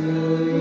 good.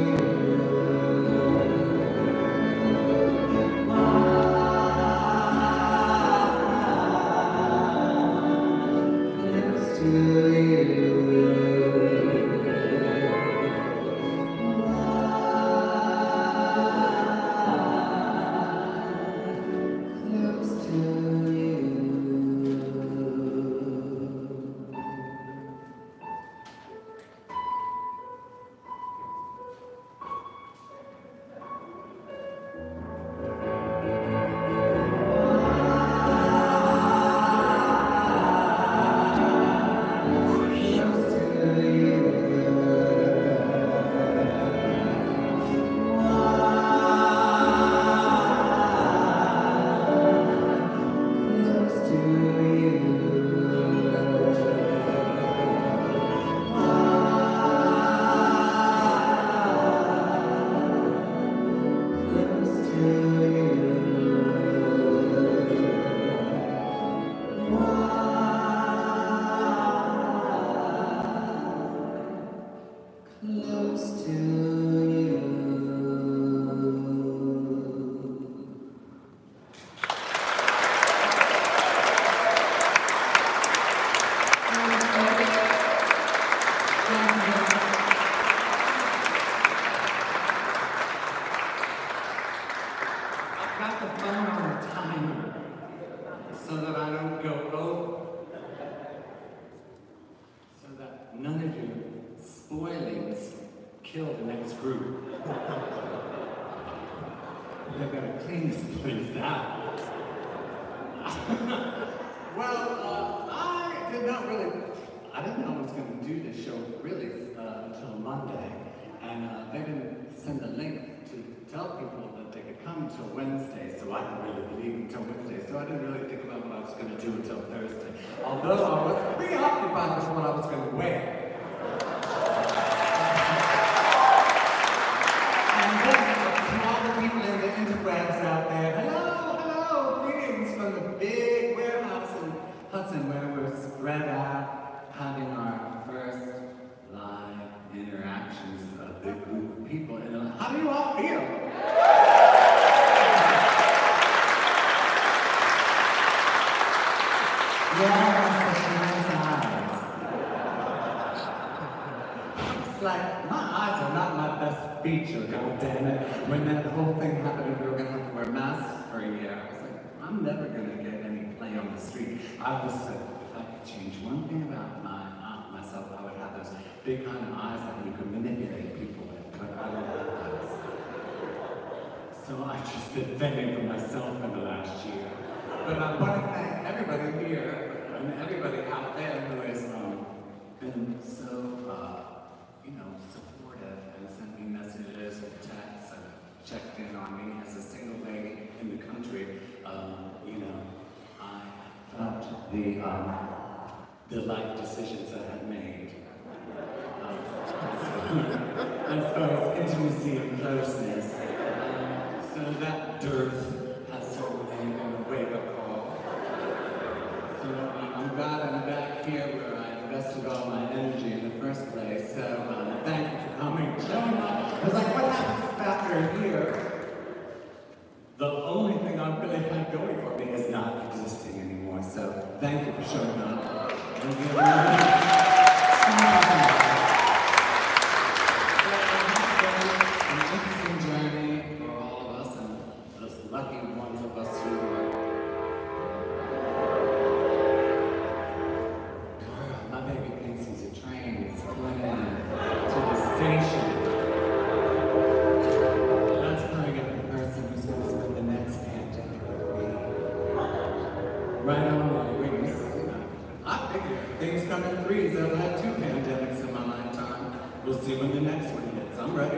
I was like, if I could change one thing about my, uh, myself, I would have those big kind of eyes that you could manipulate people with, but I don't have those. So I've just been fending for myself for the last year. But I want to thank everybody here and everybody out there who has um, been so, uh, you know, supportive and sent me messages and texts and checked in on me as a single lady in the country. Um, you know, I felt the um, the life decisions I had made. Um, as far as intimacy and closeness. Um, so that dearth has certainly been a wake-up call. So uh, I'm glad I'm back here where I invested all my energy in the first place. So um, thank you for coming, showing up. It's like, what happens if after year, the only thing I really had going So thank you for showing up. right on my wings. I figured things come in threes. I've had two pandemics in my lifetime. We'll see when the next one hits. I'm ready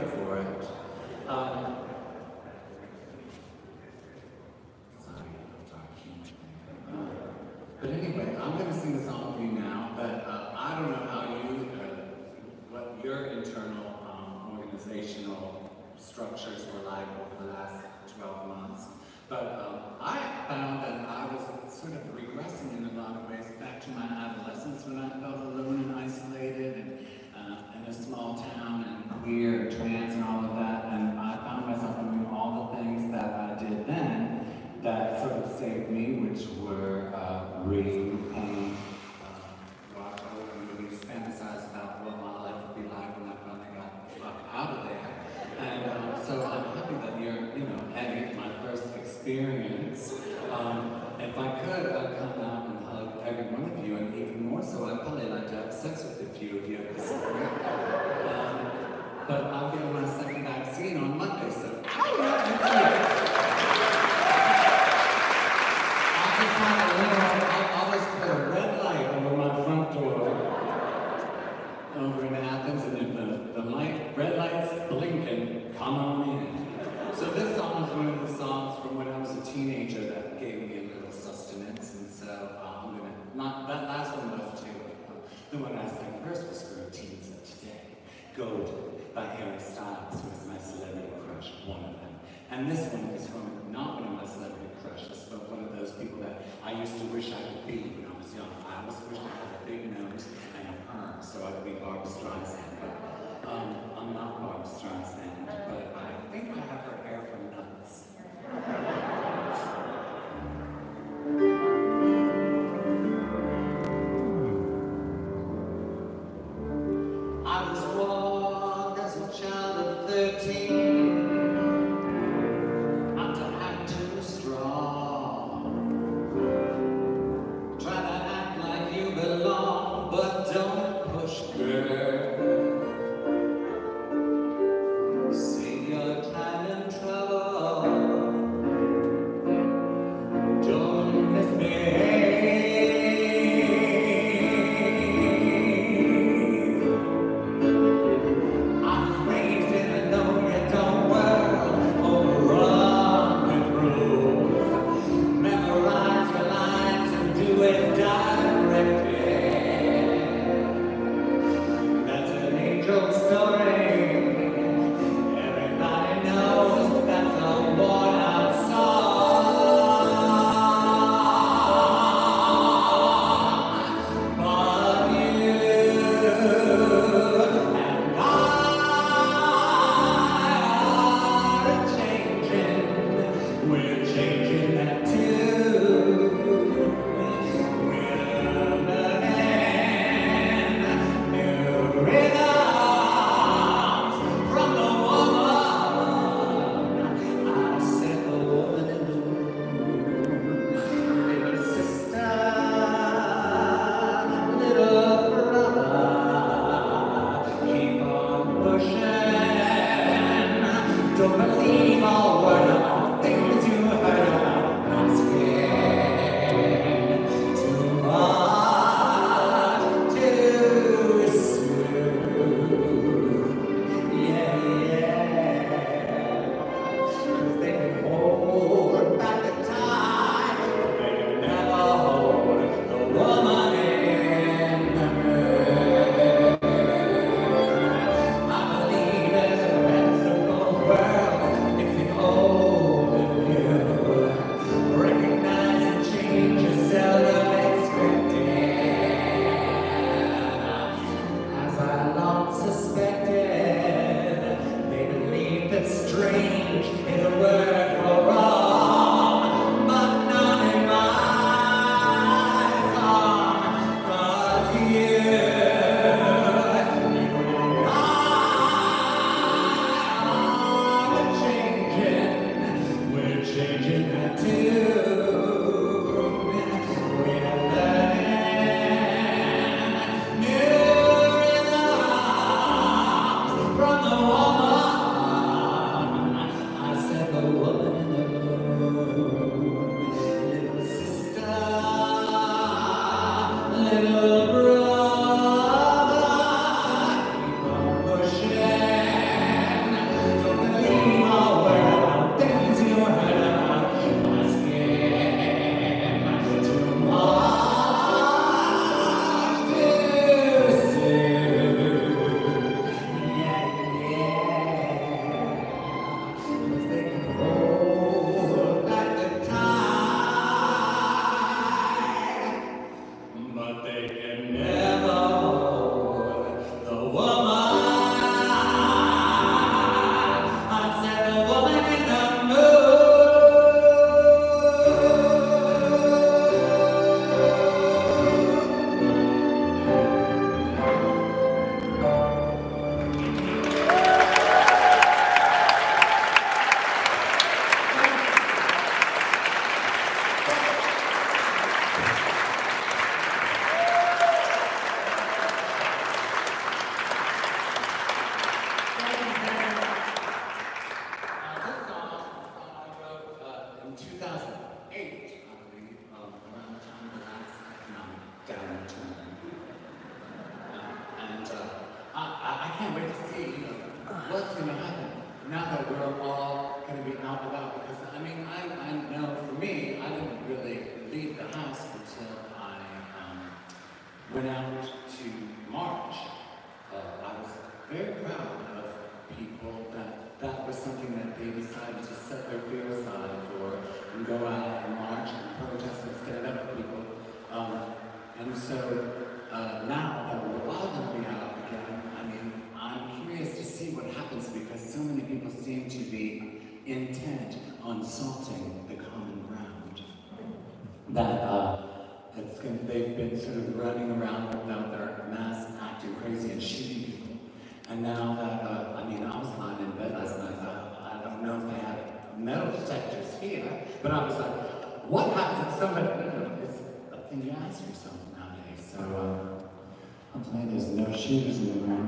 And there's no shoes in the room.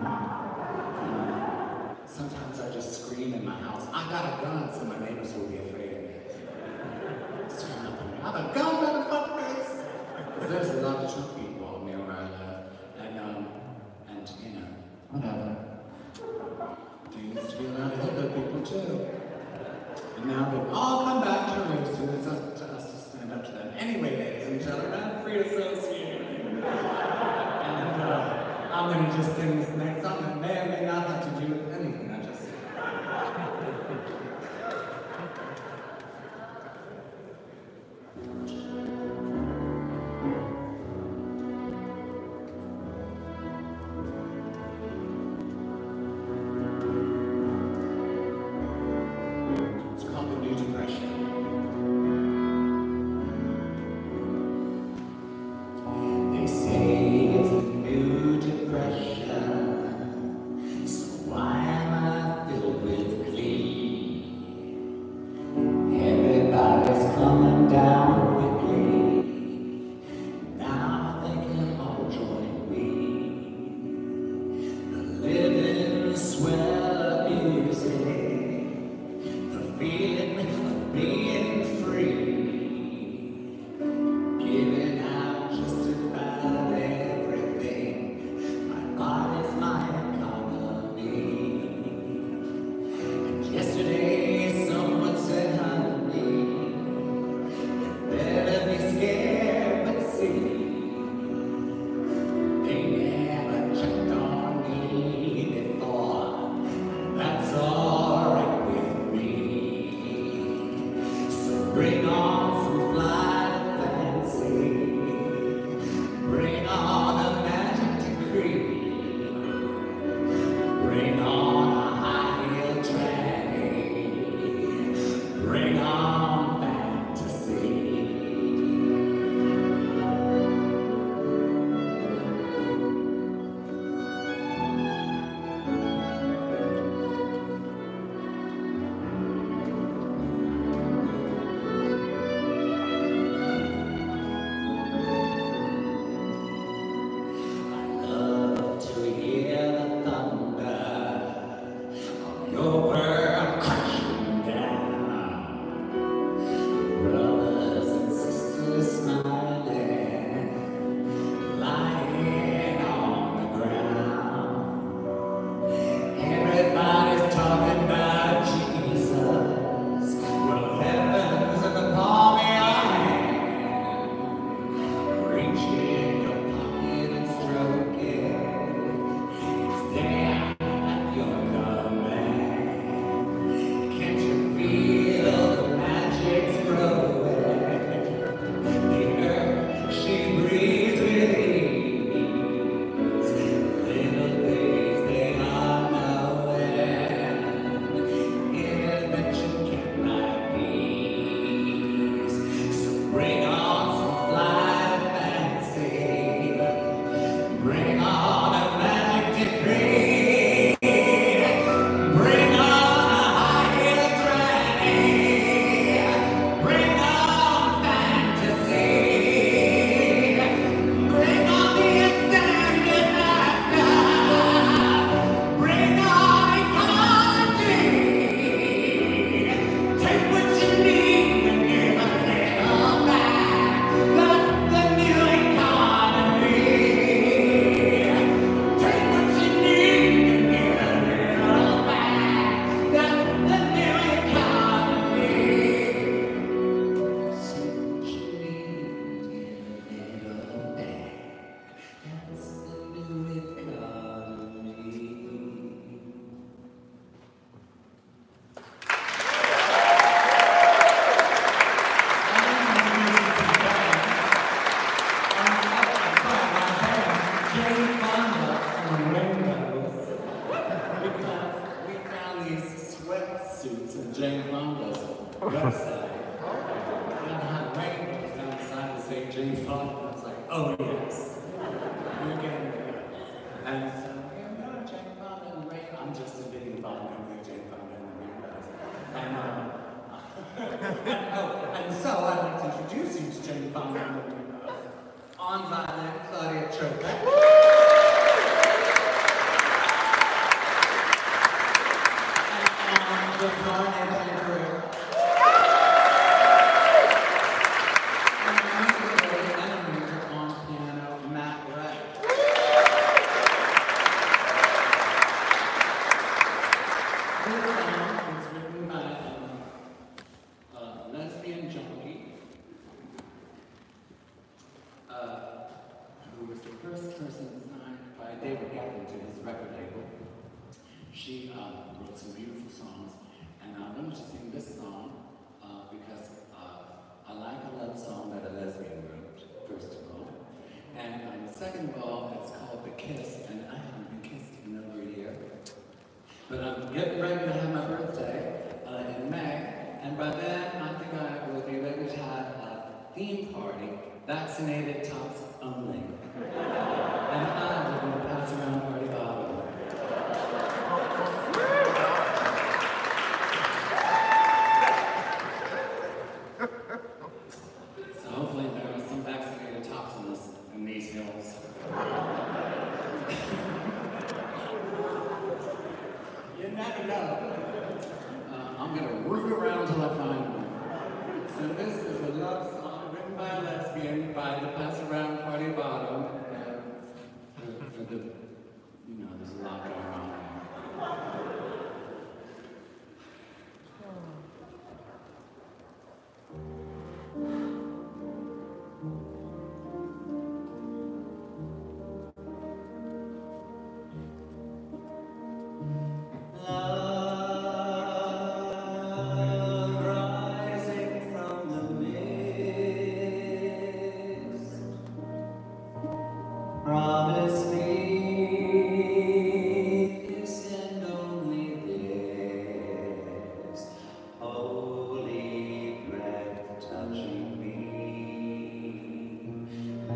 Sometimes I just scream in my house, I got a gun, so my neighbors will be afraid of me. I'm a gun!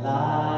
Like